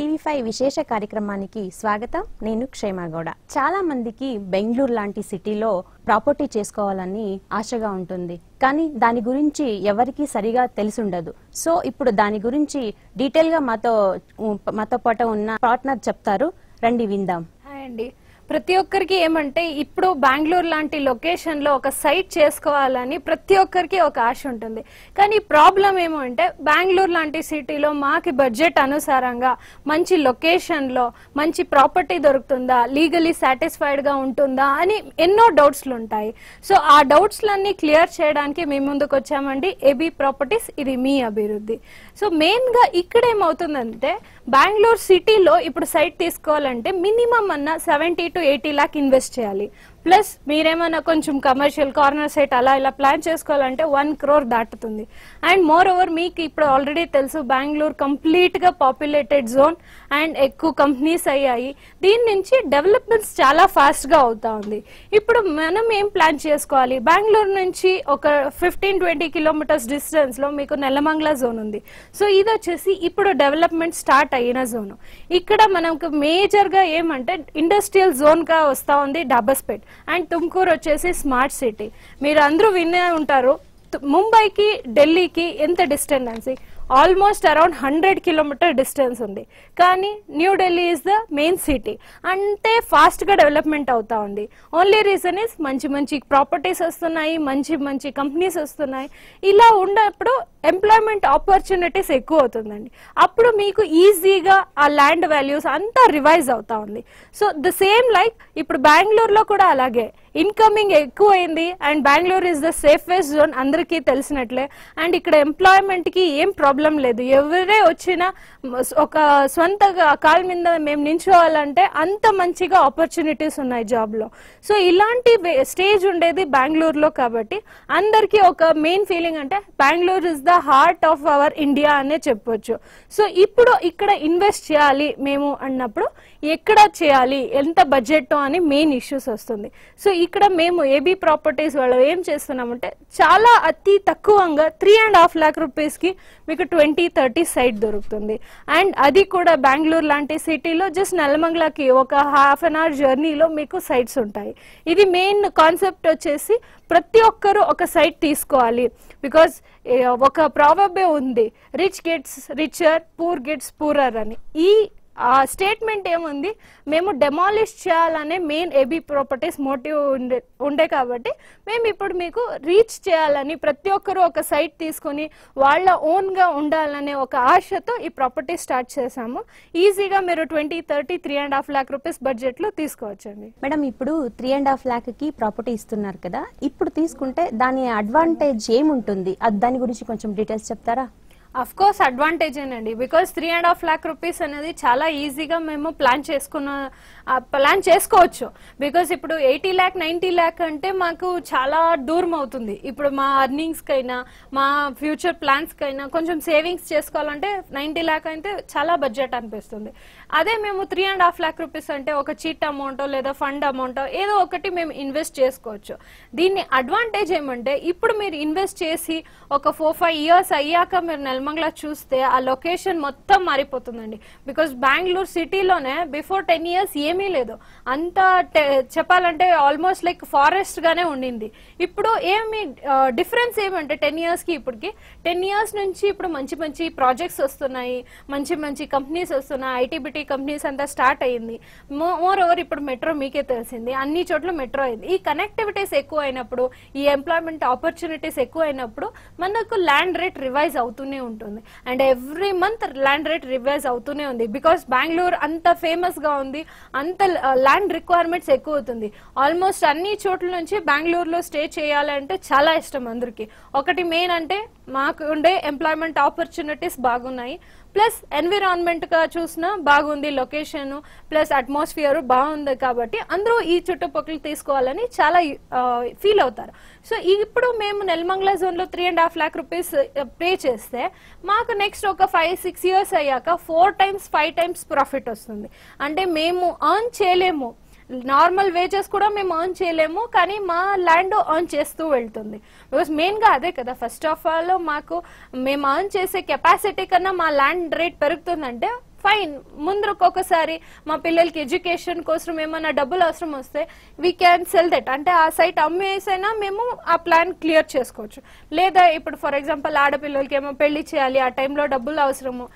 TV five విశేష కార్యక్రమానికి స్వాగతం. నేను క్షేమగౌడ చాలా మందికి బెంగళూరు లాంటి సిటీలో ప్రాపర్టీ చేసుకోవాలని ఆశగా ఉంటుంది. కానీ దాని గురించి ఎవరికి సరిగా తెలిసుండదు. సో ఇప్పుడు దాని గురించి డీటెయిల్గా మాతో మాతో పాటు ఉన్న పార్ట్నర్ చెప్తారు. రండి విందాం. హాయ్ అండి. ప్రతి ఒక్కరికి ఏమంటే ఇప్పుడు బెంగళూరు లాంటి లొకేషన్లో ఒక సైట్ చేసుకోవాలని ప్రతి ఒక్కరికి ఒక ఆశ ఉంటుంది. కానీ ప్రాబ్లం ఏమంటే బెంగళూరు లాంటి సిటీలో మాకి బడ్జెట్ అనుసారంగా మంచి లొకేషన్లో మంచి ప్రాపర్టీ దొరుకుతుందా లీగలీ సాటిస్ఫైడ్గా ఉంటుందా అని ఎన్నో డౌట్స్లు ఉంటాయి. సో ఆ డౌట్స్లన్నీ క్లియర్ చేయడానికి మేము ముందుకు వచ్చామండి. ఏబీ ప్రాపర్టీస్ ఇది మీ అభివృద్ధి. సో మెయిన్గా ఇక్కడ ఏమవుతుందంటే బెంగళూరు సిటీలో ఇప్పుడు సైట్ తీసుకోవాలంటే మినిమం అన్న seventy to eighty lakh invest చేయాలి. ప్లస్ మీరేమన్నా కొంచెం కమర్షియల్ కార్నర్ సైట్ అలా ఇలా ప్లాన్ చేసుకోవాలంటే వన్ క్రోర్ దాటుతుంది. అండ్ మోర్ ఓవర్ మీకు ఇప్పుడు ఆల్రెడీ తెలుసు బెంగళూరు కంప్లీట్గా పాపులేటెడ్ జోన్ అండ్ ఎక్కువ కంపెనీస్ అయ్యాయి. దీని నుంచి డెవలప్మెంట్స్ చాలా ఫాస్ట్గా అవుతా ఉంది. ఇప్పుడు మనం ఏం ప్లాన్ చేసుకోవాలి? బెంగళూరు నుంచి ఒక ఫిఫ్టీన్ ట్వంటీ కిలోమీటర్స్ డిస్టెన్స్లో మీకు నెలమంగళ జోన్ ఉంది. సో ఇది వచ్చేసి ఇప్పుడు డెవలప్మెంట్ స్టార్ట్ అయిన జోన్ ఇక్కడ మనకు మేజర్గా ఏమంటే ఇండస్ట్రియల్ జోన్గా వస్తా ఉంది డబస్పేట్ అండ్ తుమ్కూరు వచ్చేసి స్మార్ట్ సిటీ. మీరు అందరూ వినే ఉంటారు. ముంబైకి ఢిల్లీకి ఎంత distance? Almost around hundred kilometer distance ఉంది. కానీ New Delhi is is the main city అంటే ఫాస్ట్గా డెవలప్మెంట్ అవుతా ఉంది. ఓన్లీ రీజన్ ఇస్ మంచి మంచి ప్రాపర్టీస్ వస్తున్నాయి మంచి మంచి కంపెనీస్ వస్తున్నాయి. ఇలా ఉన్నప్పుడు ఎంప్లాయ్మెంట్ ఆపర్చునిటీస్ ఎక్కువ అవుతుందండి. అప్పుడు మీకు ఈజీగా ఆ ల్యాండ్ వాల్యూస్ అంతా రివైజ్ అవుతా ఉంది. సో ద సేమ్ లైక్ ఇప్పుడు బెంగళూరులో కూడా అలాగే. ఇన్కమింగ్ ఎక్కువైంది and Bengaluru is the safest zone అందరికీ తెలిసినట్లే. అండ్ ఇక్కడ ఎంప్లాయ్మెంట్కి ఏం ప్రాబ్లం లేదు. ఎవరే వచ్చినా ఒక సొంత కాల్ మీద మేము నించోవాలంటే అంత మంచిగా ఆపర్చునిటీస్ ఉన్నాయి జాబ్లో సో ఇలాంటి స్టేజ్ ఉండేది బెంగళూరులో కాబట్టి అందరికీ ఒక మెయిన్ ఫీలింగ్ అంటే Bengaluru is the heart of our India అనే చెప్పొచ్చు. సో ఇప్పుడు ఇక్కడ ఇన్వెస్ట్ చేయాలి మేము అన్నప్పుడు ఎక్కడ చేయాలి ఎంత బడ్జెట్ అని మెయిన్ ఇష్యూస్ వస్తుంది. సో ఇక్కడ మేము ఏబీ ప్రాపర్టీస్ వాళ్ళు ఏం చేస్తున్నామంటే చాలా అతి తక్కువంగా త్రీ అండ్ హాఫ్ ల్యాక్ రూపీస్కి మీకు ట్వంటీ థర్టీ సైట్ దొరుకుతుంది. అండ్ అది కూడా బెంగళూరు లాంటి సిటీలో జస్ట్ నల్లమంగళకి ఒక హాఫ్ అన్ అవర్ జర్నీలో మీకు సైట్స్ ఉంటాయి. ఇది మెయిన్ కాన్సెప్ట్ వచ్చేసి ప్రతి ఒక్కరూ ఒక సైట్ తీసుకోవాలి. బికాజ్ ఒక ప్రాబబే ఉంది rich gets richer poor gets poorer అని. ఈ స్టేట్మెంట్ ఏముంది? మేము డెమాలిష్ చేయాలనే మెయిన్ ఏబీ ప్రాపర్టీస్ మోటివ్ ఉండే ఉండే కాబట్టి మేము ఇప్పుడు మీకు రీచ్ చేయాలని ప్రతి ఒక్కరూ ఒక సైట్ తీసుకొని వాళ్ళ ఓన్గా ఉండాలనే ఒక ఆశతో ఈ ప్రాపర్టీ స్టార్ట్ చేశాము. ఈజీగా మీరు twenty thirty three and half lakh rupees బడ్జెట్లో తీసుకోవచ్చండి. మేడం ఇప్పుడు త్రీ అండ్ హాఫ్ ల్యాక్కి ప్రాపర్టీ ఇస్తున్నారు కదా ఇప్పుడు తీసుకుంటే దాని అడ్వాంటేజ్ ఏముంటుంది? అది దాని గురించి కొంచెం డీటెయిల్స్ చెప్తారా? అఫ్ కోర్స్ అడ్వాంటేజ్ అండి because three and half lakh rupees అనేది చాలా ఈజీగా మేము ప్లాన్ చేసుకున్న ప్లాన్ చేసుకోవచ్చు. బికాస్ ఇప్పుడు ఎయిటీ ల్యాక్ నైన్టీ ల్యాక్ అంటే మాకు చాలా దూరం అవుతుంది. ఇప్పుడు మా అర్నింగ్స్ కైనా మా ఫ్యూచర్ ప్లాన్స్ కైనా కొంచెం సేవింగ్స్ చేసుకోవాలంటే నైన్టీ ల్యాక్ అయితే చాలా బడ్జెట్ అనిపిస్తుంది. అదే మేము three and half lakh rupees అంటే ఒక చీట్ అమౌంట్ లేదా ఫండ్ అమౌంట్ ఏదో ఒకటి మేము ఇన్వెస్ట్ చేసుకోవచ్చు. దీన్ని అడ్వాంటేజ్ ఏమంటే ఇప్పుడు మీరు ఇన్వెస్ట్ చేసి ఒక ఫోర్ ఫైవ్ ఇయర్స్ అయ్యాక మీరు నెలమంగళ చూస్తే ఆ లొకేషన్ మొత్తం మారిపోతుందండి. బికాస్ బెంగళూరు సిటీలోనే బిఫోర్ టెన్ ఇయర్స్ ఏమీ లేదు. అంత టె- చెప్పాలంటే ఆల్మోస్ట్ లైక్ ఫారెస్ట్ గానే ఉండింది. ఇప్పుడు ఏమి డిఫరెన్స్ ఏమంటే టెన్ ఇయర్స్కి ఇప్పటికి టెన్ ఇయర్స్ నుంచి ఇప్పుడు మంచి మంచి ప్రాజెక్ట్స్ వస్తున్నాయి మంచి మంచి కంపెనీస్ వస్తున్నాయి ఐటీబిటీ కంపెనీస్ అంతా స్టార్ట్ అయ్యింది. మోర్ ఓవర్ ఇప్పుడు మెట్రో మీకే తెలిసింది. అన్ని చోట్ల మెట్రో అయింది. ఈ కనెక్టివిటీస్ ఎక్కువ అయినప్పుడు ఈ ఎంప్లాయ్మెంట్ ఆపర్చునిటీస్ ఎక్కువ అయినప్పుడు మనకు ల్యాండ్ రేట్ రివైజ్ అవుతూనే ఉంటుంది. And every month land rate revise అవుతూనే ఉంది. బికాస్ బెంగళూరు అంత ఫేమస్గా ఉంది. అంత uh, ల్యాండ్ రిక్వైర్మెంట్స్ ఎక్కువ అవుతుంది. ఆల్మోస్ట్ అన్ని చోట్ల నుంచి బెంగళూరులో స్టే చేయాలంటే చాలా ఇష్టం అందరికి. ఒకటి మెయిన్ అంటే మాకు ఉండే ఎంప్లాయ్మెంట్ ఆపర్చునిటీస్ బాగున్నాయి. ప్లస్ ఎన్విరాన్మెంట్గా చూసినా బాగుంది లొకేషన్ ప్లస్ అట్మాస్ఫియర్ బాగుంది కాబట్టి అందరూ ఈ చుట్టుపక్కల తీసుకోవాలని చాలా ఫీల్ అవుతారు. సో ఇప్పుడు మేము నెల్మంగళ జోన్లో three and half lakh rupees pay చేస్తే మాకు నెక్స్ట్ ఒక ఫైవ్ సిక్స్ ఇయర్స్ అయ్యాక four times five times profit వస్తుంది. అంటే మేము అర్న్ చేయలేము. నార్మల్ వేజెస్ కూడా మేము ఎర్న్ చేయలేము కానీ మా ల్యాండ్ ఎర్న్ చేస్తూ వెళ్తుంది. బికాస్ మెయిన్గా అదే కదా ఫస్ట్ ఆఫ్ ఆల్ మాకు మేము ఎర్న్ చేసే కెపాసిటీ కన్నా మా ల్యాండ్ రేట్ పెరుగుతుందంటే ఫైన్ ముందు ఒక్కొక్కసారి మా పిల్లలకి ఎడ్యుకేషన్ కోసం ఏమైనా డబ్బులు అవసరం వస్తే వీ క్యాన్ సెల్ దట్ అంటే ఆ సైట్ అమ్మేసైనా మేము ఆ ప్లాన్ క్లియర్ చేసుకోవచ్చు. లేదా ఇప్పుడు ఫర్ ఎగ్జాంపుల్ ఆడపిల్లలకి ఏమో పెళ్ళి చేయాలి ఆ టైంలో డబ్బులు అవసరము.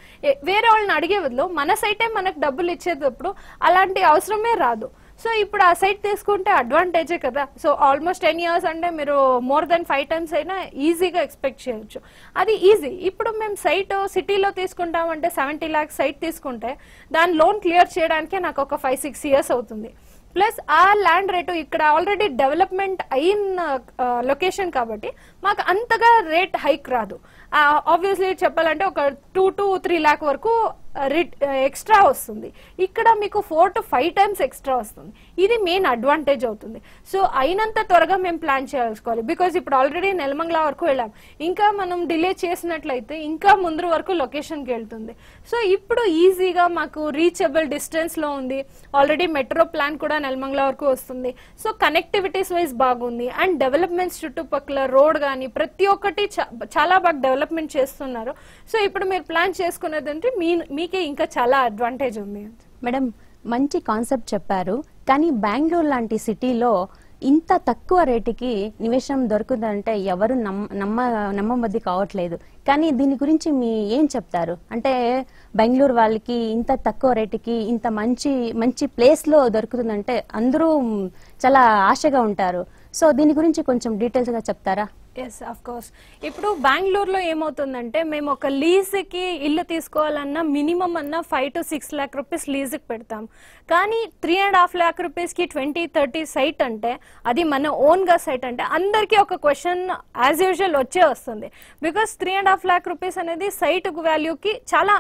వేరే వాళ్ళని అడిగే బదులు మన సైటే మనకు డబ్బులు ఇచ్చేటప్పుడు అలాంటి అవసరమే రాదు. సో ఇప్పుడు ఆ సైట్ తీసుకుంటే అడ్వాంటేజే కదా. సో ఆల్మోస్ట్ టెన్ ఇయర్స్ అంటే మీరు మోర్ దెన్ ఫైవ్ టైమ్స్ అయినా ఈజీగా ఎక్స్పెక్ట్ చేయొచ్చు. అది ఈజీ. ఇప్పుడు మేము సైట్ సిటీలో తీసుకుంటామంటే సెవెంటీ ల్యాక్స్ సైట్ తీసుకుంటే దాని లోన్ క్లియర్ చేయడానికే నాకు ఒక ఫైవ్ సిక్స్ ఇయర్స్ అవుతుంది. ప్లస్ ఆ ల్యాండ్ రేటు ఇక్కడ ఆల్రెడీ డెవలప్మెంట్ అయిన లొకేషన్ కాబట్టి మాకు అంతగా రేట్ హైక్ రాదు. ఆబ్వియస్లీ చెప్పాలంటే ఒక టూ టు త్రీ ల్యాక్ వరకు ఎక్స్ట్రా వస్తుంది. ఇక్కడ మీకు four to five times extra వస్తుంది. ఇది మెయిన్ అడ్వాంటేజ్ అవుతుంది. సో అయినంత త్వరగా మేము ప్లాన్ చేసుకోవాలి బికాజ్ ఇప్పుడు ఆల్రెడీ నెలమంగళ వరకు వెళ్ళాం. ఇంకా మనం డిలే చేసినట్లయితే ఇంకా ముందు వరకు లొకేషన్కి వెళ్తుంది. సో ఇప్పుడు ఈజీగా మాకు రీచబుల్ డిస్టెన్స్లో ఉంది. ఆల్రెడీ మెట్రో ప్లాన్ కూడా నెలమంగళ వరకు వస్తుంది. సో కనెక్టివిటీస్ వైజ్ బాగుంది. అండ్ డెవలప్మెంట్స్ చుట్టుపక్కల రోడ్ కానీ ప్రతి ఒక్కటి చాలా బాగా డెవలప్మెంట్ చేస్తున్నారు. సో ఇప్పుడు మీరు ప్లాన్ చేసుకున్నదంటే మీ మీకే ఇంకా చాలా అడ్వాంటేజ్ ఉంది. మేడం మంచి కాన్సెప్ట్ చెప్పారు. కానీ బెంగళూరు లాంటి సిటీలో ఇంత తక్కువ రేటుకి నివేశం దొరుకుతుందంటే ఎవరు నమ్మ నమ్మ నమ్మబద్ది కావట్లేదు. కానీ దీని గురించి మీ ఏం చెప్తారు? అంటే బెంగళూరు వాళ్ళకి ఇంత తక్కువ రేటుకి ఇంత మంచి మంచి ప్లేస్లో దొరుకుతుందంటే అందరూ చాలా ఆశగా ఉంటారు. సో దీని గురించి కొంచెం డీటెయిల్స్గా చెప్తారా? ఎస్ అఫ్ కోర్స్ ఇప్పుడు బెంగళూరులో ఏమవుతుందంటే మేము ఒక లీజ్కి ఇల్లు తీసుకోవాలన్నా మినిమం అన్నా five to six lakh rupees లీజ్కి పెడతాం. కానీ త్రీ అండ్ హాఫ్ ల్యాక్ రూపీస్కి ట్వంటీ థర్టీ సైట్ అంటే అది మన ఓన్గా సైట్ అంటే అందరికీ ఒక క్వశ్చన్ యాజ్ యూజువల్ వచ్చే వస్తుంది. Because three and half lakh rupees అనేది సైట్ వాల్యూకి చాలా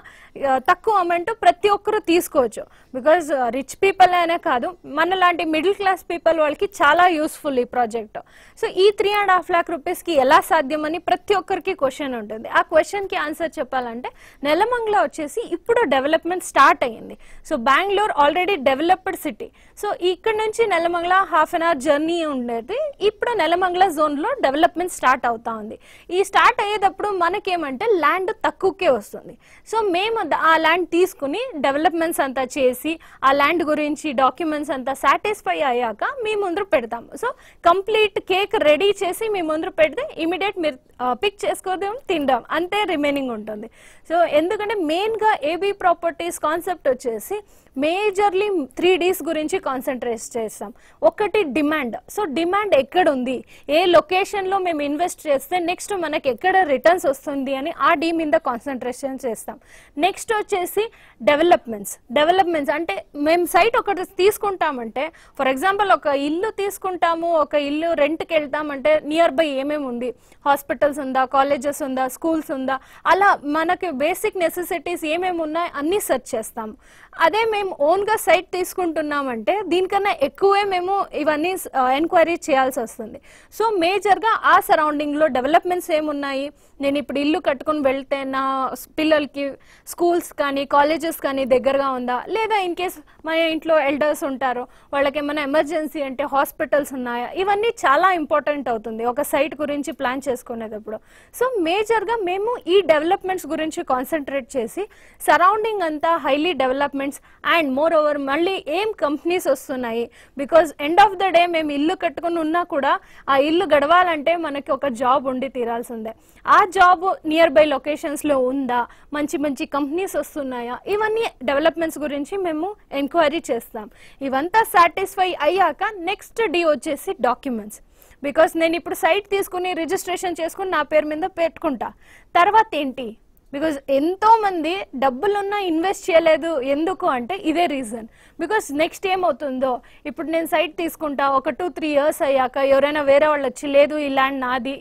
తక్కువ అమౌంట్ ప్రతి ఒక్కరు తీసుకోవచ్చు. బికాస్ రిచ్ పీపుల్ అనే కాదు మన లాంటి మిడిల్ క్లాస్ పీపుల్ వాళ్ళకి చాలా యూస్ఫుల్ ఈ ప్రాజెక్ట్ సో ఈ three and half lakh rupees కి ఎలా సాధ్యమని ప్రతి ఒక్కరికి క్వశ్చన్ ఉంటుంది. ఆ క్వశ్చన్కి ఆన్సర్ చెప్పాలంటే నెలమంగళ వచ్చేసి ఇప్పుడు డెవలప్మెంట్ స్టార్ట్ అయ్యింది. So Bengaluru already developed city so ఇక్కడ నుంచి Nelamangala half an hour journey ఉండేది. ఇప్పుడు నెలమంగళ జోన్లో డెవలప్మెంట్ స్టార్ట్ అవుతా ఉంది. ఈ స్టార్ట్ అయ్యేటప్పుడు మనకేమంటే ల్యాండ్ తక్కువకే వస్తుంది. సో మేము ఆ ల్యాండ్ తీసుకుని డెవలప్మెంట్స్ అంతా చేసి ఆ ల్యాండ్ గురించి డాక్యుమెంట్స్ అంతా సాటిస్ఫై అయ్యాక మీ ముందు పెడతాము. సో కంప్లీట్ కేక్ రెడీ చేసి మీ ముందు పెడితే ఇమీడియట్ మీరు పిక్ చేసుకోవడం తిందాం అంతే రిమైనింగ్ ఉంటుంది. సో ఎందుకంటే మెయిన్గా ఏబీ ప్రాపర్టీస్ కాన్సెప్ట్ వచ్చేసి మేజర్లీ త్రీ డీస్ గురించి కాన్సన్ట్రేట్ చేస్తాం. ఒకటి డిమాండ్. సో డిమాండ్ ఎక్కడ ఉంది ఏ లొకేషన్లో మేము ఇన్వెస్ట్ చేస్తే నెక్స్ట్ మనకి ఎక్కడ రిటర్న్స్ వస్తుంది అని ఆ డీ మీద కాన్సన్ట్రేషన్ చేస్తాం. నెక్స్ట్ వచ్చేసి డెవలప్మెంట్స్. డెవలప్మెంట్స్ అంటే మేము సైట్ ఒకటి తీసుకుంటామంటే ఫర్ ఎగ్జాంపుల్ ఒక ఇల్లు తీసుకుంటాము ఒక ఇల్లు రెంట్కి వెళ్తామంటే నియర్ బై ఏమేమి ఉంది? హాస్పిటల్స్ ఉందా? కాలేజెస్ ఉందా? స్కూల్స్ ఉందా? అలా మనకి బేసిక్ నెసెసిటీస్ ఏమేమి ఉన్నాయి అన్నీ సెర్చ్ చేస్తాము అదే మేము ఓన్గా సైట్ తీసుకుంటున్నామంటే దీనికన్నా ఎక్కువే మేము ఇవన్నీ ఎంక్వైరీ చేయాల్సి వస్తుంది. సో మేజర్గా ఆ సరౌండింగ్లో డెవలప్మెంట్స్ ఏమున్నాయి? నేను ఇప్పుడు ఇల్లు కట్టుకుని వెళ్తే నా పిల్లలకి స్కూల్స్ కానీ కాలేజెస్ కానీ దగ్గరగా ఉందా? లేదా ఇన్ కేస్ మా ఇంట్లో ఎల్డర్స్ ఉంటారు వాళ్ళకి ఏమైనా ఎమర్జెన్సీ అంటే హాస్పిటల్స్ ఉన్నాయా? ఇవన్నీ చాలా ఇంపార్టెంట్ అవుతుంది ఒక సైట్ గురించి ప్లాన్ చేసుకునేటప్పుడు. సో మేజర్గా మేము ఈ డెవలప్మెంట్స్ గురించి కాన్సన్ట్రేట్ చేసి సరౌండింగ్ అంతా highly developments and more over మళ్ళీ ఏం కంపెనీస్ వస్తున్నాయి? Because end of the day మేము ఇల్లు కట్టుకుని ఉన్నా కూడా ఆ ఇల్లు గడవాలంటే మనకి ఒక జాబ్ ఉండి తీరాల్సిందే. ఆ జాబ్ నియర్ బై లొకేషన్స్లో ఉందా? మంచి మంచి కంపెనీస్ వస్తున్నాయా? ఇవన్నీ డెవలప్మెంట్స్ గురించి మేము ఎంక్వైరీ చేస్తాం. ఇవంతా సాటిస్ఫై అయ్యాక నెక్స్ట్ డి వచ్చేసి డాక్యుమెంట్స్ బికాస్ నేను ఇప్పుడు సైట్ తీసుకుని రిజిస్ట్రేషన్ చేసుకుని నా పేరు మీద పెట్టుకుంటా. తర్వాత ఏంటి? బికాజ్ ఎంతోమంది డబ్బులున్నా ఇన్వెస్ట్ చేయలేదు. ఎందుకు అంటే ఇదే రీజన్ బికాస్ నెక్స్ట్ ఏమవుతుందో ఇప్పుడు నేను సైట్ తీసుకుంటా ఒక టూ త్రీ ఇయర్స్ అయ్యాక ఎవరైనా వేరే వాళ్ళు వచ్చి లేదు ఈ ల్యాండ్ నాది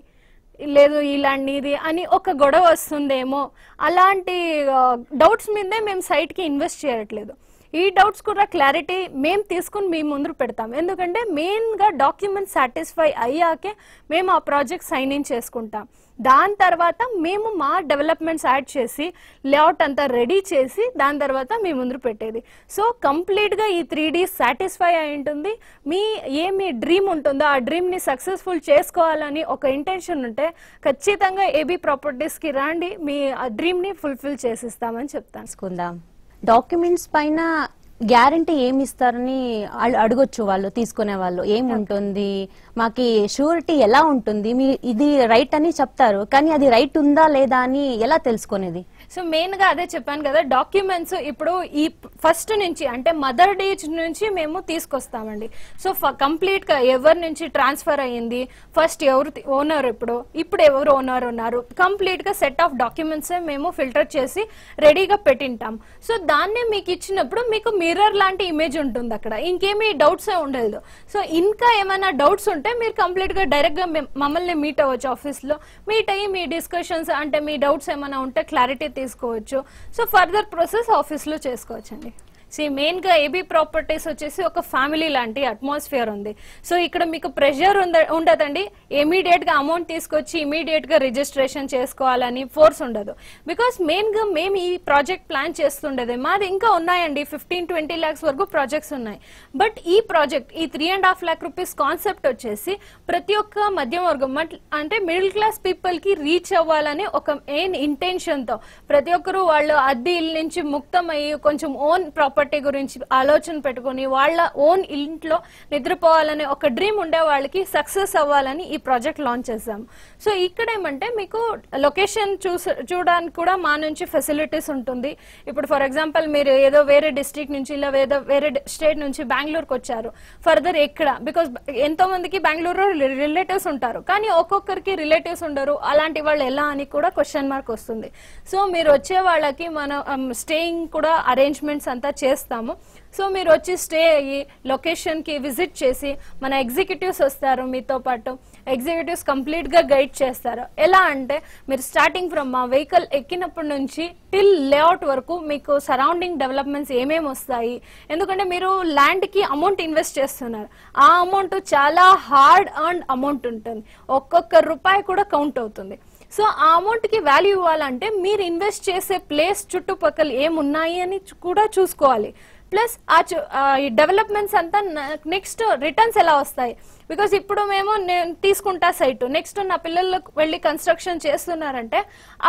లేదు ఈ ల్యాండ్ నీది అని ఒక గొడవ వస్తుందేమో. అలాంటి డౌట్స్ మీదే మేము సైట్కి ఇన్వెస్ట్ చేయట్లేదు. ఈ డౌట్స్ కూడా క్లారిటీ మేము తీసుకుని మీ ముందు పెడతాం. ఎందుకంటే మెయిన్గా డాక్యుమెంట్ సాటిస్ఫై అయ్యాకే మేము ఆ ప్రాజెక్ట్ సైన్ ఇన్ చేసుకుంటాం. దాని తర్వాత మేము మా డెవలప్మెంట్స్ యాడ్ చేసి లేఅవుట్ అంతా రెడీ చేసి దాని తర్వాత మీ ముందు పెట్టేది. సో కంప్లీట్గా ఈ త్రీ డీ సాటిస్ఫై అయి ఉంటుంది. మీ ఏ మీ డ్రీమ్ ఉంటుందో ఆ డ్రీమ్ని సక్సెస్ఫుల్ చేసుకోవాలని ఒక ఇంటెన్షన్ ఉంటే ఖచ్చితంగా ఏబీ ప్రాపర్టీస్కి రండి. మీ ఆ డ్రీమ్ని ఫుల్ఫిల్ చేసిస్తామని చెప్తాను. డాక్యుమెంట్స్ పైన గ్యారంటీ ఏమి ఇస్తారని అడ్- అడగొచ్చు వాళ్ళు తీసుకునే వాళ్ళు. ఏముంటుంది? మాకి షూరిటీ ఎలా ఉంటుంది? మీ ఇది రైట్ అని చెప్తారు. కానీ అది రైట్ ఉందా లేదా అని ఎలా తెలుసుకునేది? సో మెయిన్గా అదే చెప్పాను కదా డాక్యుమెంట్స్ ఇప్పుడు ఈ ఫస్ట్ నుంచి అంటే మదర్ డేజ్ నుంచి మేము తీసుకొస్తామండి. సో కంప్లీట్గా ఎవరి నుంచి ట్రాన్స్ఫర్ అయ్యింది? ఫస్ట్ ఎవరు ఓనర్ ఇప్పుడు? ఇప్పుడు ఎవరు ఓనర్ ఉన్నారు? కంప్లీట్గా సెట్ ఆఫ్ డాక్యుమెంట్స్ మేము ఫిల్టర్ చేసి రెడీగా పెట్టింటాం. సో దాన్నే మీకు ఇచ్చినప్పుడు మీకు మిర్రర్ లాంటి ఇమేజ్ ఉంటుంది అక్కడ. ఇంకేమీ డౌట్స్ ఉండదు సో ఇంకా ఏమైనా డౌట్స్ ఉంటే మీరు కంప్లీట్గా డైరెక్ట్గా మమ్మల్ని మీట్ అవ్వచ్చు ఆఫీస్లో. మీట్ అయ్యి మీ డిస్కషన్స్ అంటే మీ డౌట్స్ ఏమైనా ఉంటే క్లారిటీ తీసుకోవచ్చు. సో ఫర్దర్ ప్రాసెస్ ఆఫీస్లో చేసుకోవచ్చండి. సి మెయిన్గా ఏబీ ప్రాపర్టీస్ వచ్చేసి ఒక ఫ్యామిలీ లాంటి అట్మాస్ఫియర్ ఉంది. సో ఇక్కడ మీకు ప్రెషర్ ఉండదండి. ఇమీడియట్గా అమౌంట్ తీసుకొచ్చి ఇమీడియట్గా రిజిస్ట్రేషన్ చేసుకోవాలని ఫోర్స్ ఉండదు. బికాస్ మెయిన్గా మేము ఈ ప్రాజెక్ట్ ప్లాన్ చేస్తుండేది. మాది ఇంకా ఉన్నాయండి. ఫిఫ్టీన్ ట్వంటీ లాక్స్ వరకు ప్రాజెక్ట్స్ ఉన్నాయి. బట్ ఈ ప్రాజెక్ట్ ఈ three and half lakh rupees concept వచ్చేసి ప్రతి ఒక్క మధ్యం వర్గం మట్- అంటే మిడిల్ క్లాస్ పీపుల్కి రీచ్ అవ్వాలని ఒక మెయిన్ ఇంటెన్షన్తో ప్రతి ఒక్కరు వాళ్ళు అద్దె ఇల్లు నుంచి ముక్తం అయ్యి కొంచెం ఓన్ ప్రాపర్టీ గురించి ఆలోచన పెట్టుకుని వాళ్ళ ఓన్ ఇంట్లో నిద్రపోవాలనే ఒక డ్రీమ్ ఉండే వాళ్ళకి సక్సెస్ అవ్వాలని ఈ ప్రాజెక్ట్ లాంచ్ చేసాం సో ఇక్కడ ఏమంటే మీకు లొకేషన్ చూస చూడడానికి కూడా మా నుంచి ఫెసిలిటీస్ ఉంటుంది. ఇప్పుడు ఫర్ ఎగ్జాంపుల్ మీరు ఏదో వేరే డిస్ట్రిక్ట్ నుంచి ఇలా ఏదో వేరే స్టేట్ నుంచి బెంగళూరుకి వచ్చారు. ఫర్దర్ ఎక్కడ? బికాస్ ఎంతో మందికి బెంగళూరు రిలేటివ్స్ ఉంటారు. కానీ ఒక్కొక్కరికి రిలేటివ్స్ ఉండరు. అలాంటి వాళ్ళు ఎలా అని కూడా క్వశ్చన్ మార్క్ వస్తుంది. సో మీరు వచ్చే వాళ్ళకి మనం స్టేయింగ్ కూడా అరేంజ్మెంట్స్ అంతా చేస్తాము. సో మీరు వచ్చి స్టే అయ్యి లొకేషన్కి విజిట్ చేసి మన ఎగ్జిక్యూటివ్స్ వస్తారు మీతో పాటు. ఎగ్జిక్యూటివ్స్ కంప్లీట్గా గైడ్ చేస్తారు. ఎలా అంటే మీరు స్టార్టింగ్ ఫ్రమ్ మా వెహికల్ ఎక్కినప్పటి నుంచి టిల్ లేఅవుట్ వరకు మీకు సరౌండింగ్ డెవలప్మెంట్స్ ఏమేమి వస్తాయి. ఎందుకంటే మీరు ల్యాండ్కి అమౌంట్ ఇన్వెస్ట్ చేస్తున్నారు. ఆ అమౌంట్ చాలా హార్డ్ అర్న్ అమౌంట్ ఉంటుంది. ఒక్కొక్క రూపాయి కూడా కౌంట్ అవుతుంది. సో ఆ అమౌంట్కి వాల్యూ ఇవ్వాలంటే మీరు ఇన్వెస్ట్ చేసే ప్లేస్ చుట్టుపక్కల ఏమున్నాయి అని కూడా చూసుకోవాలి. ప్లస్ ఆ డెవలప్మెంట్స్ అంతా నెక్స్ట్ రిటర్న్స్ ఎలా వస్తాయి? బికాస్ ఇప్పుడు మేము నేను తీసుకుంటా సైట్ నెక్స్ట్ నా పిల్లలకు వెళ్ళి కన్స్ట్రక్షన్ చేస్తున్నారంటే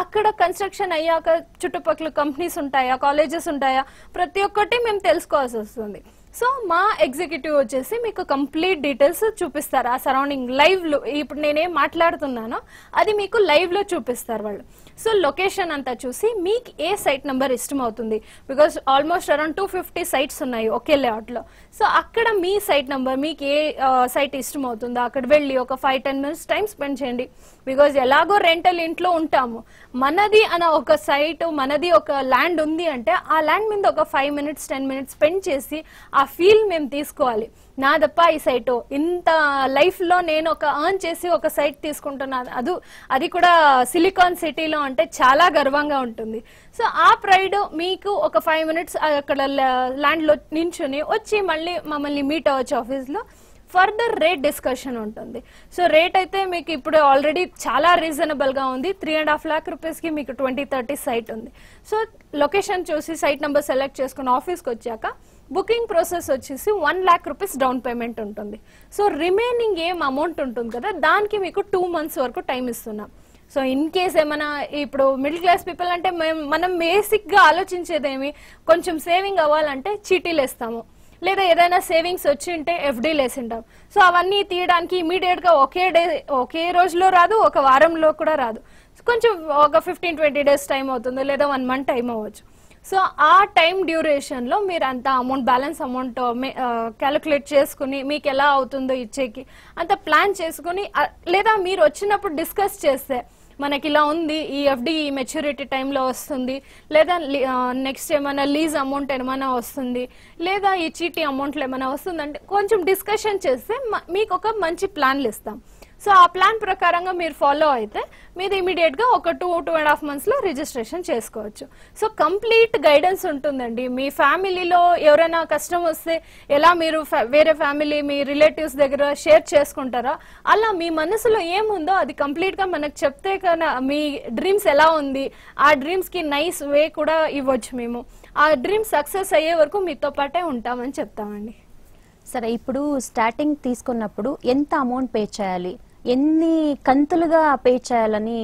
అక్కడ కన్స్ట్రక్షన్ అయ్యాక చుట్టుపక్కల కంపెనీస్ ఉంటాయా కాలేజెస్ ఉంటాయా? ప్రతి ఒక్కటి మేము తెలుసుకోవాల్సి వస్తుంది. సో మా ఎగ్జిక్యూటివ్ వచ్చేసి మీకు కంప్లీట్ డీటెయిల్స్ చూపిస్తారు ఆ సరౌండింగ్ లైవ్లో. ఇప్పుడు నేనేం మాట్లాడుతున్నానో అది మీకు లైవ్లో చూపిస్తారు వాళ్ళు. సో లొకేషన్ అంతా చూసి మీకు ఏ సైట్ నెంబర్ ఇష్టం అవుతుంది because almost around two fifty sites ఉన్నాయి ఒకే లేఅవుట్లో సో అక్కడ మీ సైట్ నెంబర్ మీకు ఏ సైట్ ఇష్టం అవుతుందో అక్కడ వెళ్ళి ఒక five ten minutes time spend చేయండి. బికాజ్ ఎలాగో రెంటల్ ఇంట్లో ఉంటాము. మనది అన్న ఒక సైట్ మనది ఒక ల్యాండ్ ఉంది అంటే ఆ ల్యాండ్ మీద ఒక five minutes ten minutes spend చేసి ఆ ఫీల్ మేము తీసుకోవాలి. నాదప్ప ఈ సైట్ ఇంత లైఫ్లో నేను ఒక అర్న్ చేసి ఒక సైట్ తీసుకుంటున్నాను అది అది కూడా సిలికాన్ సిటీలో అంటే చాలా గర్వంగా ఉంటుంది. సో ఆ ప్రైడ్ మీకు ఒక ఫైవ్ మినిట్స్ అక్కడ ల్యాండ్లో నించుని వచ్చి మళ్ళీ మమ్మల్ని మీట్ అవ్వచ్చు ఆఫీస్లో. ఫర్దర్ రేట్ డిస్కషన్ ఉంటుంది. సో రేట్ అయితే మీకు ఇప్పుడు ఆల్రెడీ చాలా రీజనబుల్గా ఉంది. త్రీ అండ్ హాఫ్ లాక్ రూపీస్కి మీకు ట్వంటీ థర్టీ సైట్ ఉంది. సో లొకేషన్ చూసి సైట్ నెంబర్ సెలెక్ట్ చేసుకుని ఆఫీస్కి వచ్చాక బుకింగ్ ప్రాసెస్ వచ్చేసి one lakh rupees down payment ఉంటుంది. సో రిమైనింగ్ ఏం అమౌంట్ ఉంటుంది కదా దానికి మీకు టూ మంత్స్ వరకు టైం ఇస్తున్నాం. సో ఇన్ కేస్ ఏమైనా ఇప్పుడు మిడిల్ క్లాస్ పీపుల్ అంటే మేము- మనం బేసిక్గా ఆలోచించేదేమి కొంచెం సేవింగ్ అవ్వాలంటే చీటీలు వేస్తాము. లేదా ఏదైనా సేవింగ్స్ వచ్చి ఉంటే ఎఫ్డీలు వేసింటాం సో అవన్నీ తీయడానికి ఇమీడియట్గా ఒకే డే ఒకే రోజులో రాదు ఒక వారంలో కూడా రాదు. కొంచెం ఒక ఫిఫ్టీన్ ట్వంటీ డేస్ టైం అవుతుంది లేదా వన్ మంత్ టైం అవ్వచ్చు. సో ఆ టైం డ్యూరేషన్లో మీరు అంత అమౌంట్ బ్యాలెన్స్ అమౌంట్ క్యాలిక్యులేట్ చేసుకుని మీకు ఎలా అవుతుందో ఇచ్చేకి అంత ప్లాన్ చేసుకుని లేదా మీరు వచ్చినప్పుడు డిస్కస్ చేస్తే మనకి ఇలా ఉంది ఈ ఎఫ్డి ఈ మెచ్యూరిటీ టైంలో వస్తుంది లేదా నెక్స్ట్ ఏమైనా లీజ్ అమౌంట్ ఏమైనా వస్తుంది లేదా ఈ చీటీ అమౌంట్లో ఏమైనా వస్తుందంటే కొంచెం డిస్కషన్ చేస్తే మీకు ఒక మంచి ప్లాన్లు ఇస్తాం. సో ఆ ప్లాన్ ప్రకారంగా మీరు ఫాలో అయితే మీరు ఇమీడియట్గా ఒక టూ టూ అండ్ హాఫ్ మంత్స్లో రిజిస్ట్రేషన్ చేసుకోవచ్చు. సో కంప్లీట్ గైడెన్స్ ఉంటుందండి. మీ ఫ్యామిలీలో ఎవరైనా కష్టం వస్తే ఎలా మీరు వేరే ఫ్యామిలీ మీ రిలేటివ్స్ దగ్గర షేర్ చేసుకుంటారా? అలా మీ మనసులో ఏముందో అది కంప్లీట్గా మనకు చెప్తే కన్నా మీ డ్రీమ్స్ ఎలా ఉంది? ఆ డ్రీమ్స్కి నైస్ వే కూడా ఇవ్వచ్చు మేము. ఆ డ్రీమ్ సక్సెస్ అయ్యే వరకు మీతో పాటే ఉంటామని చెప్తామండి. సరే ఇప్పుడు స్టార్టింగ్ తీసుకున్నప్పుడు ఎంత అమౌంట్ పే చేయాలి? ఎన్ని కంతులుగా పే చేయాలని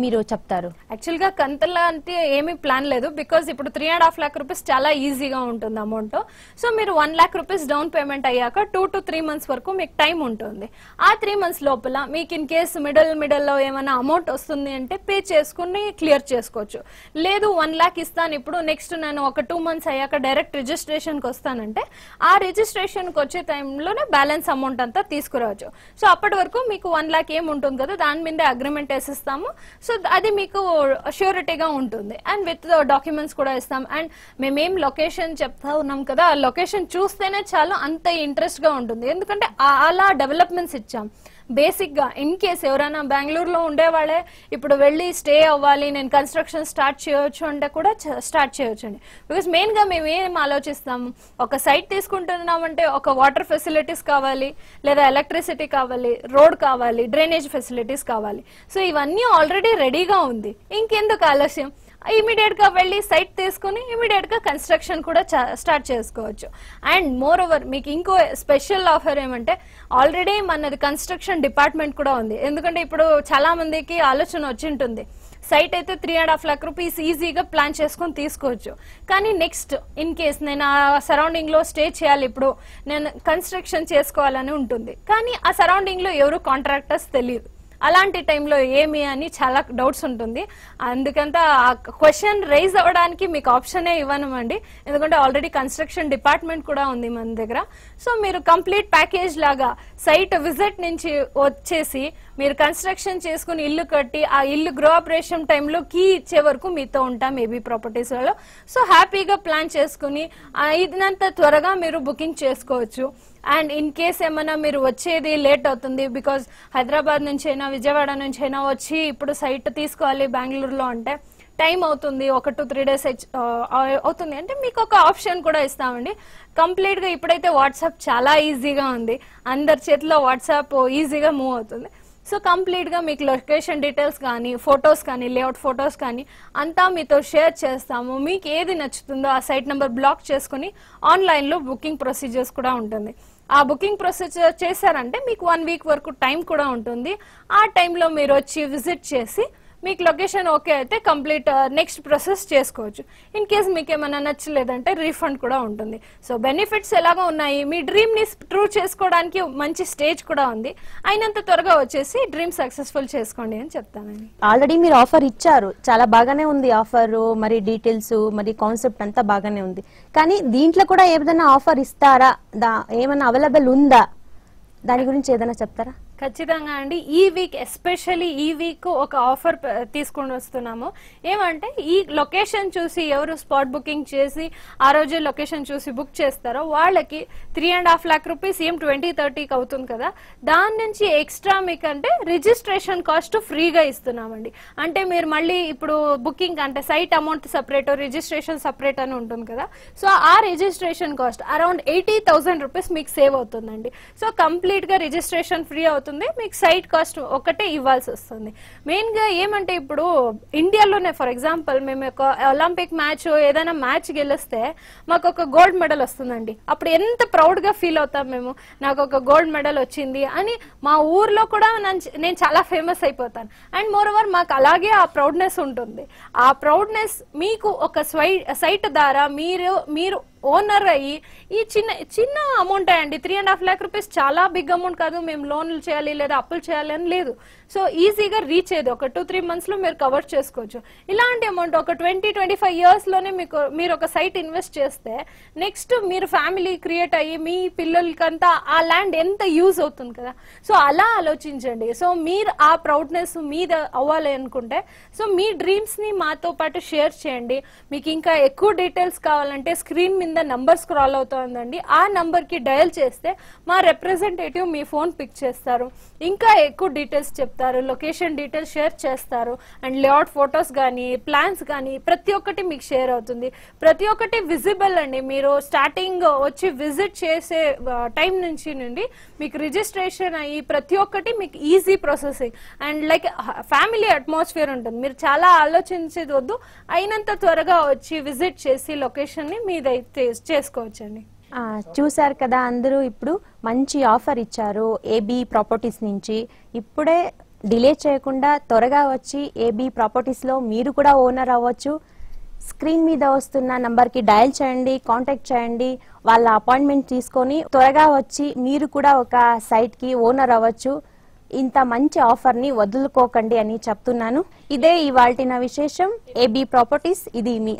మీరు చెప్తారు? యాక్చువల్గా కంతుల అంటే ఏమీ ప్లాన్ లేదు. బికాస్ ఇప్పుడు three and half lakh rupees చాలా ఈజీగా ఉంటుంది అమౌంట్ సో మీరు one lakh rupees down payment అయ్యాక టూ టు త్రీ మంత్స్ వరకు మీకు టైం ఉంటుంది. ఆ త్రీ మంత్స్ లోపల మీకు ఇన్ కేస్ మిడిల్ మిడిల్లో ఏమైనా అమౌంట్ వస్తుంది అంటే పే చేసుకుని క్లియర్ చేసుకోవచ్చు. లేదు వన్ లాక్ ఇస్తాను ఇప్పుడు నెక్స్ట్ నేను ఒక టూ మంత్స్ అయ్యాక డైరెక్ట్ రిజిస్ట్రేషన్కి వస్తానంటే ఆ రిజిస్ట్రేషన్కి వచ్చే టైంలోనే బ్యాలెన్స్ అమౌంట్ అంతా తీసుకురావచ్చు. సో అప్పటి వరకు మీకు వన్ లాక్ ఏం ఉంటుంది కదా దాని మీద అగ్రిమెంట్ వేసిస్తాము. సో అది మీకు ష్యూరిటీగా ఉంటుంది. అండ్ విత్ డాక్యుమెంట్స్ కూడా ఇస్తాం. అండ్ మేమేం లొకేషన్ చెప్తా ఉన్నాం కదా ఆ లొకేషన్ చూస్తేనే చాలా అంత ఇంట్రెస్ట్గా ఉంటుంది. ఎందుకంటే అలా డెవలప్మెంట్స్ ఇచ్చాం. బేసిక్గా ఇన్ కేస్ ఎవరైనా బెంగళూరులో ఉండేవాళ్ళే ఇప్పుడు వెళ్ళి స్టే అవ్వాలి నేను కన్స్ట్రక్షన్ స్టార్ట్ చేయొచ్చు అంటే కూడా స్టార్ట్ చేయొచ్చు అండి బికాస్ మెయిన్గా మేము ఏం ఆలోచిస్తాము ఒక సైట్ తీసుకుంటున్నామంటే ఒక వాటర్ ఫెసిలిటీస్ కావాలి లేదా ఎలక్ట్రిసిటీ కావాలి రోడ్ కావాలి డ్రైనేజ్ ఫెసిలిటీస్ కావాలి. సో ఇవన్నీ ఆల్రెడీ రెడీగా ఉంది. ఇంకెందుకు ఆలస్యం? ఇమీడియట్గా వెళ్ళి సైట్ తీసుకుని ఇమీడియట్గా కన్స్ట్రక్షన్ కూడా స్టార్ట్ చేసుకోవచ్చు. అండ్ మోర్ ఓవర్ మీకు ఇంకో స్పెషల్ ఆఫర్ ఏమంటే ఆల్రెడీ మనది కన్స్ట్రక్షన్ డిపార్ట్మెంట్ కూడా ఉంది. ఎందుకంటే ఇప్పుడు చాలా మందికి ఆలోచన వచ్చి ఉంటుంది. సైట్ అయితే three and half lakh rupees ఈజీగా ప్లాన్ చేసుకొని తీసుకోవచ్చు. కానీ నెక్స్ట్ ఇన్ కేస్ నేను ఆ సరౌండింగ్లో స్టే చేయాలి ఇప్పుడు నేను కన్స్ట్రక్షన్ చేసుకోవాలని ఉంటుంది. కానీ ఆ సరౌండింగ్లో ఎవరు కాంట్రాక్టర్స్ తెలియదు అలాంటి టైంలో ఏమి అని చాలా డౌట్స్ ఉంటుంది. అందుకంత ఆ క్వశ్చన్ రైజ్ అవ్వడానికి మీకు ఆప్షనే ఇవ్వనమండి. ఎందుకంటే ఆల్రెడీ కన్స్ట్రక్షన్ డిపార్ట్మెంట్ కూడా ఉంది మన దగ్గర. సో మీరు కంప్లీట్ ప్యాకేజ్ లాగా సైట్ విజిట్ నుంచి వచ్చేసి మీరు కన్స్ట్రక్షన్ చేసుకుని ఇల్లు కట్టి ఆ ఇల్లు గృహ ఆపరేషన్ టైంలో కీ ఇచ్చే వరకు మీతో ఉంటాం ఏబీ ప్రాపర్టీస్లలో సో హ్యాపీగా ప్లాన్ చేసుకుని ఆ త్వరగా మీరు బుకింగ్ చేసుకోవచ్చు. అండ్ ఇన్ కేస్ ఏమైనా మీరు వచ్చేది లేట్ అవుతుంది బికాజ్ హైదరాబాద్ నుంచి అయినా విజయవాడ నుంచి అయినా వచ్చి ఇప్పుడు సైట్ తీసుకోవాలి బెంగళూరులో అంటే టైం అవుతుంది. ఒక టూ త్రీ డేస్ అవుతుంది. అంటే మీకు ఒక ఆప్షన్ కూడా ఇస్తామండి. కంప్లీట్గా ఇప్పుడైతే వాట్సాప్ చాలా ఈజీగా ఉంది. అందరి చేతిలో వాట్సాప్ ఈజీగా మూవ్ అవుతుంది. సో కంప్లీట్గా మీకు లొకేషన్ డీటెయిల్స్ కానీ ఫొటోస్ కానీ లేఅవుట్ ఫొటోస్ కానీ అంతా మీతో షేర్ చేస్తాము. మీకు ఏది నచ్చుతుందో ఆ సైట్ నెంబర్ బ్లాక్ చేసుకుని ఆన్లైన్లో బుకింగ్ ప్రొసీజర్స్ కూడా ఉంటుంది. ఆ బుకింగ్ ప్రొసీజర్ చేశారంటే మీకు వన్ వీక్ వరకు టైం కూడా ఉంటుంది. ఆ టైంలో మీరు వచ్చి విజిట్ చేసి మీకు లొకేషన్ ఓకే అయితే కంప్లీట్ uh, నెక్స్ట్ ప్రాసెస్ చేసుకోవచ్చు. ఇన్ కేస్ మీకు ఏమైనా నచ్చలేదంటే రీఫండ్ కూడా ఉంటుంది. సో బెనిఫిట్స్ ఎలాగో ఉన్నాయి. మీ డ్రీమ్ని ట్రూ చేసుకోవడానికి మంచి స్టేజ్ కూడా ఉంది. అయినంత త్వరగా వచ్చేసి డ్రీమ్ సక్సెస్ఫుల్ చేసుకోండి అని చెప్తానండి. ఆల్రెడీ మీరు ఆఫర్ ఇచ్చారు. చాలా బాగానే ఉంది ఆఫర్ మరి డీటెయిల్స్ మరి కాన్సెప్ట్ అంతా బాగానే ఉంది. కానీ దీంట్లో కూడా ఏదైనా ఆఫర్ ఇస్తారా? దా ఏమైనా అవైలబుల్ ఉందా? దాని గురించి ఏదైనా చెప్తారా? ఖచ్చితంగా అండి. ఈ వీక్ ఎస్పెషల్లీ ఈ వీక్ ఒక ఆఫర్ తీసుకొని వస్తున్నాము. ఏమంటే ఈ లొకేషన్ చూసి ఎవరు స్పాట్ బుకింగ్ చేసి ఆ రోజు లొకేషన్ చూసి బుక్ చేస్తారో వాళ్ళకి three and half lakh rupees ఏం ట్వంటీ థర్టీకి అవుతుంది కదా. దాని నుంచి ఎక్స్ట్రా మీకు అంటే రిజిస్ట్రేషన్ కాస్ట్ ఫ్రీగా ఇస్తున్నామండి. అంటే మీరు మళ్ళీ ఇప్పుడు బుకింగ్ అంటే site amount separate registration separate అని ఉంటుంది కదా. సో ఆ registration cost around eighty thousand rupees మీకు సేవ్ అవుతుందండి. సో కంప్లీట్గా రిజిస్ట్రేషన్ ఫ్రీ అవుతుంది. మీకు సైట్ కాస్ట్ ఒకటే ఇవ్వాల్సి వస్తుంది. మెయిన్గా ఏమంటే ఇప్పుడు ఇండియాలోనే ఫర్ ఎగ్జాంపుల్ మేము ఒక ఒలింపిక్ మ్యాచ్ ఏదైనా మ్యాచ్ గెలిస్తే మాకు ఒక గోల్డ్ మెడల్ వస్తుందండి. అప్పుడు ఎంత ప్రౌడ్గా ఫీల్ అవుతాం మేము? నాకు ఒక గోల్డ్ మెడల్ వచ్చింది అని మా ఊర్లో కూడా నేను చాలా ఫేమస్ అయిపోతాను. అండ్ మోర్ ఓవర్ మాకు అలాగే ఆ ప్రౌడ్నెస్ ఉంటుంది. ఆ ప్రౌడ్నెస్ మీకు ఒక స్వై సైట్ ద్వారా మీరు మీరు ఓనర్ అయ్యి ఈ చిన్న చిన్న అమౌంట్ అండి? Three and half lakh rupees చాలా బిగ్ అమౌంట్ కాదు. మేము లోన్లు చేయాలి లేదా అప్పులు చేయాలి అని లేదు. సో ఈజీగా రీచ్ అయ్యేది. ఒక టూ త్రీ మంత్స్లో మీరు కవర్ చేసుకోవచ్చు. ఇలాంటి అమౌంట్ ఒక ట్వంటీ ట్వంటీ ఫైవ్ ఇయర్స్లోనే మీకు మీరు ఒక సైట్ ఇన్వెస్ట్ చేస్తే నెక్స్ట్ మీరు ఫ్యామిలీ క్రియేట్ అయ్యి మీ పిల్లలకంతా ఆ ల్యాండ్ ఎంత యూజ్ అవుతుంది కదా. సో అలా ఆలోచించండి. సో మీరు ఆ ప్రౌడ్నెస్ మీద అవ్వాలి అనుకుంటే సో మీ డ్రీమ్స్ని మాతో పాటు షేర్ చేయండి. మీకు ఇంకా ఎక్కువ డీటెయిల్స్ కావాలంటే స్క్రీన్ మీద నంబర్ స్క్రాల్ అవుతోందండి. ఆ నంబర్కి డయల్ చేస్తే మా రిప్రజెంటేటివ్ మీ ఫోన్ పిక్ చేస్తారు. ఇంకా ఎక్కువ డీటెయిల్స్ చెప్తారు లొకేషన్ డీటెయిల్స్ షేర్ చేస్తారు అండ్ లేఅవుట్ ఫొటోస్ కానీ ప్లాన్స్ కానీ ప్రతి ఒక్కటి మీకు షేర్ అవుతుంది. ప్రతి ఒక్కటి విజిబుల్ అండి. మీరు స్టార్టింగ్ వచ్చి విజిట్ చేసే టైం నుంచి నుండి మీకు రిజిస్ట్రేషన్ అయ్యి ప్రతి ఒక్కటి మీకు easy processing and like family atmosphere ఉంటుంది. మీరు చాలా ఆలోచించేది వద్దు. అయినంత త్వరగా వచ్చి విజిట్ చేసి లొకేషన్ని మీదైతే చేసుకోవచ్చండి. చూశారు కదా అందరూ ఇప్పుడు మంచి ఆఫర్ ఇచ్చారు ఏబీ ప్రాపర్టీస్ నుంచి. ఇప్పుడే డిలే చేయకుండా త్వరగా వచ్చి ఏబీ ప్రాపర్టీస్లో మీరు కూడా ఓనర్ అవ్వచ్చు. స్క్రీన్ మీద వస్తున్న నంబర్కి డయల్ చేయండి కాంటాక్ట్ చేయండి. వాళ్ళ అపాయింట్మెంట్ తీసుకొని త్వరగా వచ్చి మీరు కూడా ఒక సైట్కి ఓనర్ అవ్వచ్చు. ఇంత మంచి ఆఫర్ని వదులుకోకండి అని చెప్తున్నాను. ఇదే ఇవాళ విశేషం. ఏబీ ప్రాపర్టీస్ ఇది మీ